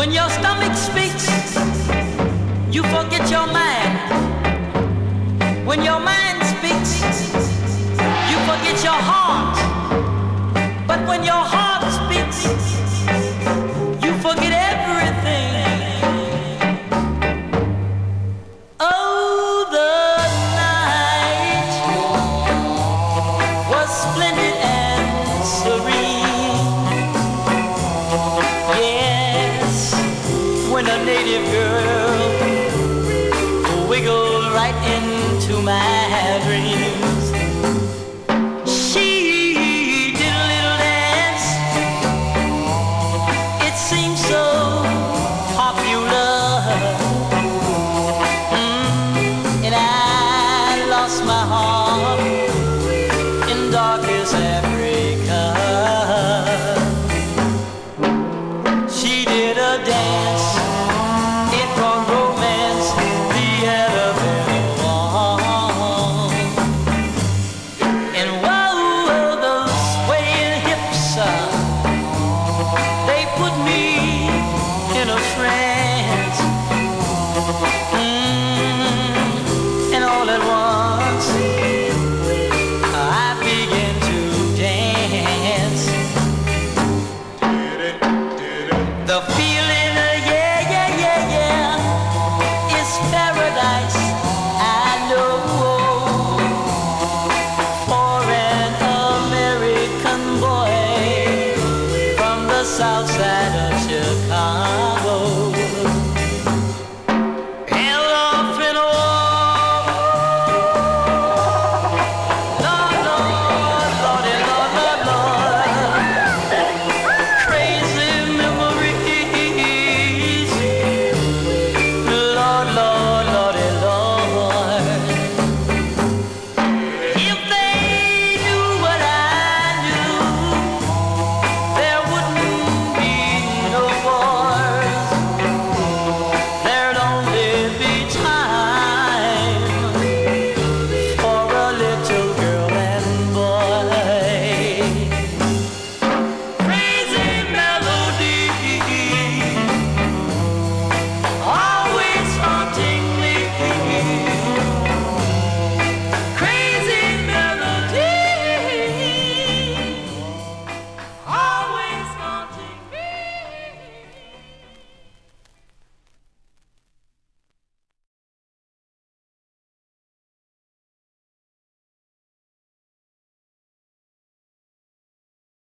When your stomach speaks, you forget your mind. When your mind speaks, you forget your heart. Native girl wiggled right into my dreams. She did a little dance. It seemed so popular. Mm, and I lost my heart in darkest Africa. She did a dance. The feeling, uh, yeah, yeah, yeah, yeah, is paradise. I know. For an American boy from the South.